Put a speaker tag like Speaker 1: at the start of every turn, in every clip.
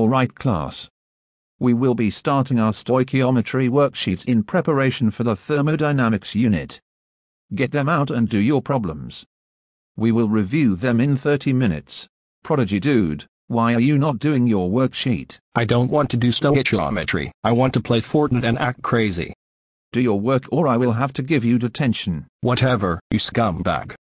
Speaker 1: Alright class. We will be starting our stoichiometry worksheets in preparation for the thermodynamics unit. Get them out and do your problems. We will review them in 30 minutes. Prodigy dude, why are you not doing your worksheet?
Speaker 2: I don't want to do stoichiometry. I want to play Fortnite and act crazy.
Speaker 1: Do your work or I will have to give you detention.
Speaker 2: Whatever, you scumbag.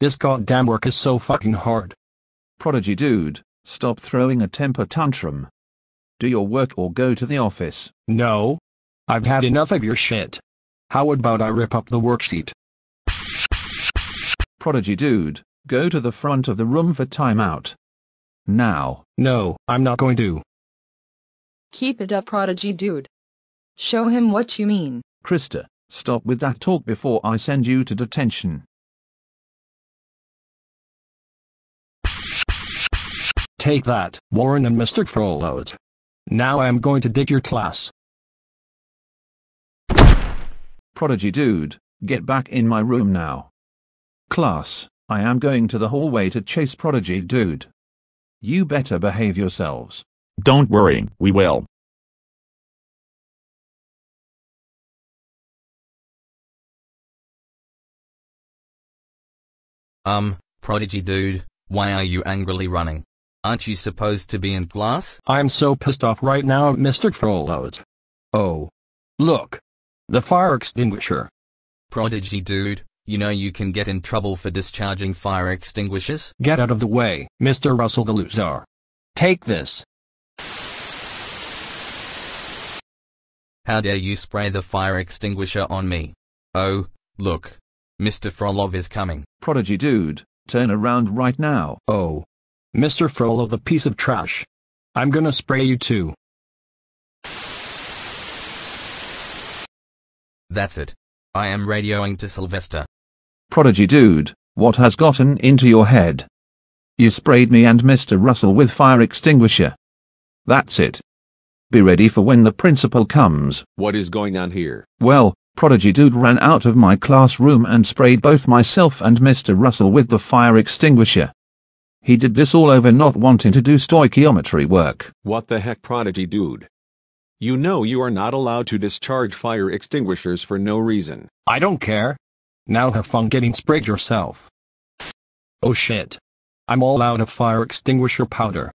Speaker 2: This goddamn work is so fucking hard.
Speaker 1: Prodigy dude, stop throwing a temper tantrum. Do your work or go to the office.
Speaker 2: No. I've had enough of your shit. How about I rip up the worksheet?
Speaker 1: Prodigy dude, go to the front of the room for timeout. Now.
Speaker 2: No, I'm not going to.
Speaker 3: Keep it up, Prodigy dude. Show him what you mean.
Speaker 1: Krista, stop with that talk before I send you to detention.
Speaker 2: Take that, Warren and Mr. Frollows. Now I am going to dig your class.
Speaker 1: Prodigy dude, get back in my room now. Class, I am going to the hallway to chase Prodigy dude. You better behave yourselves.
Speaker 4: Don't worry, we will.
Speaker 5: Um, Prodigy dude, why are you angrily running? Aren't you supposed to be in class?
Speaker 2: I'm so pissed off right now Mr. Frollows. Oh. Look. The fire extinguisher.
Speaker 5: Prodigy dude, you know you can get in trouble for discharging fire extinguishers?
Speaker 2: Get out of the way, Mr. Russell the loser. Take this.
Speaker 5: How dare you spray the fire extinguisher on me? Oh, look. Mr. Frolov is coming.
Speaker 1: Prodigy dude, turn around right now.
Speaker 2: Oh. Mr. Frolov the piece of trash. I'm gonna spray you too.
Speaker 5: That's it. I am radioing to Sylvester.
Speaker 1: Prodigy dude, what has gotten into your head? You sprayed me and Mr. Russell with fire extinguisher. That's it. Be ready for when the principal comes.
Speaker 6: What is going on here?
Speaker 1: Well, Prodigy dude ran out of my classroom and sprayed both myself and Mr. Russell with the fire extinguisher. He did this all over not wanting to do stoichiometry work.
Speaker 6: What the heck, Prodigy dude? You know you are not allowed to discharge fire extinguishers for no reason.
Speaker 2: I don't care. Now have fun getting sprayed yourself. Oh shit. I'm all out of fire extinguisher powder.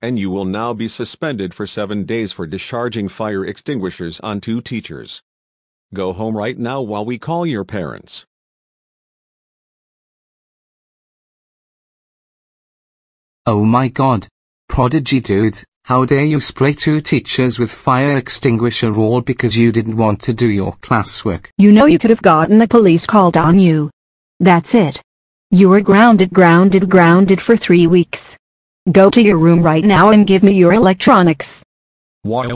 Speaker 6: And you will now be suspended for seven days for discharging fire extinguishers on two teachers. Go home right now while we call your parents.
Speaker 7: Oh my god. Prodigy dude, how dare you spray two teachers with fire extinguisher all because you didn't want to do your classwork.
Speaker 8: You know you could have gotten the police called on you. That's it. You are grounded grounded grounded for three weeks. Go to your room right now and give me your electronics.
Speaker 2: Why?